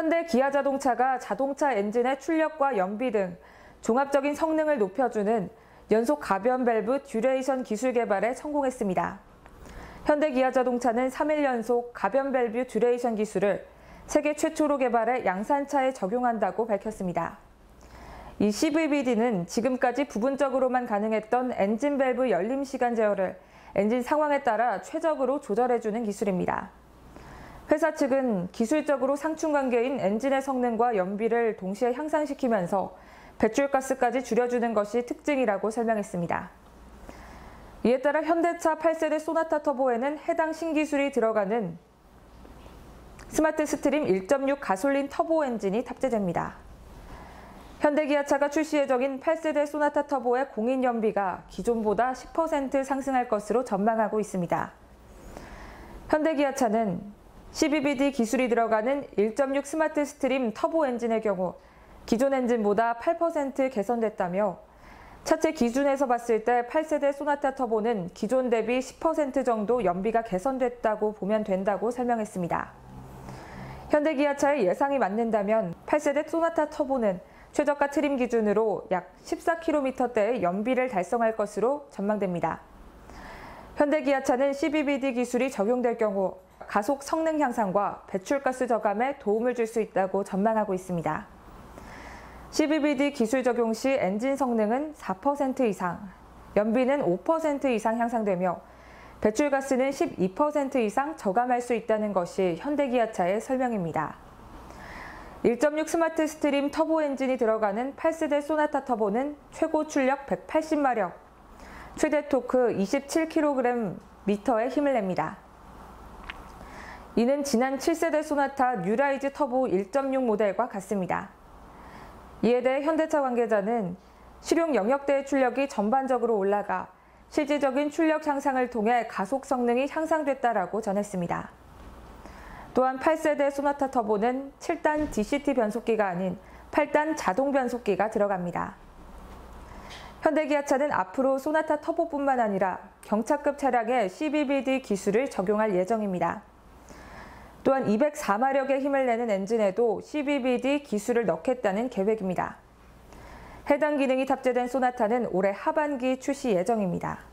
현대 기아자동차가 자동차 엔진의 출력과 연비 등 종합적인 성능을 높여주는 연속 가변 밸브 duration 기술 개발에 성공했습니다. 현대 기아자동차는 3일 연속 가변 밸브 duration 기술을 세계 최초로 개발해 양산차에 적용한다고 밝혔습니다. 이 CVVD는 지금까지 부분적으로만 가능했던 엔진 밸브 열림 시간 제어를 엔진 상황에 따라 최적으로 조절해주는 기술입니다. 회사 측은 기술적으로 상충 관계인 엔진의 성능과 연비를 동시에 향상시키면서 배출가스까지 줄여주는 것이 특징이라고 설명했습니다. 이에 따라 현대차 8세대 소나타 터보에는 해당 신기술이 들어가는 스마트 스트림 1.6 가솔린 터보 엔진이 탑재됩니다. 현대기아차가 출시 예정인 8세대 소나타 터보의 공인 연비가 기존보다 10% 상승할 것으로 전망하고 있습니다. 현대기아차는 CVVD 기술이 들어가는 1.6 스마트 스트림 터보 엔진의 경우 기존 엔진보다 8% 개선됐다며 차체 기준에서 봤을 때 8세대 소나타 터보는 기존 대비 10% 정도 연비가 개선됐다고 보면 된다고 설명했습니다. 현대기아차의 예상이 맞는다면 8세대 소나타 터보는 최저가 트림 기준으로 약 14km대의 연비를 달성할 것으로 전망됩니다. 현대기아차는 CVVD 기술이 적용될 경우 가속 성능 향상과 배출가스 저감에 도움을 줄 수 있다고 전망하고 있습니다. CVVD 기술 적용 시 엔진 성능은 4% 이상, 연비는 5% 이상 향상되며 배출가스는 12% 이상 저감할 수 있다는 것이 현대기아차의 설명입니다. 1.6 스마트 스트림 터보 엔진이 들어가는 8세대 소나타 터보는 최고 출력 180마력, 최대 토크 27kgm의 힘을 냅니다. 이는 지난 7세대 소나타 뉴라이즈 터보 1.6 모델과 같습니다. 이에 대해 현대차 관계자는 실용 영역대의 출력이 전반적으로 올라가 실질적인 출력 향상을 통해 가속 성능이 향상됐다라고 전했습니다. 또한 8세대 소나타 터보는 7단 DCT 변속기가 아닌 8단 자동 변속기가 들어갑니다. 현대기아차는 앞으로 소나타 터보뿐만 아니라 경차급 차량에 CBBD 기술을 적용할 예정입니다. 또한 204마력의 힘을 내는 엔진에도 CBBD 기술을 넣겠다는 계획입니다. 해당 기능이 탑재된 소나타는 올해 하반기 출시 예정입니다.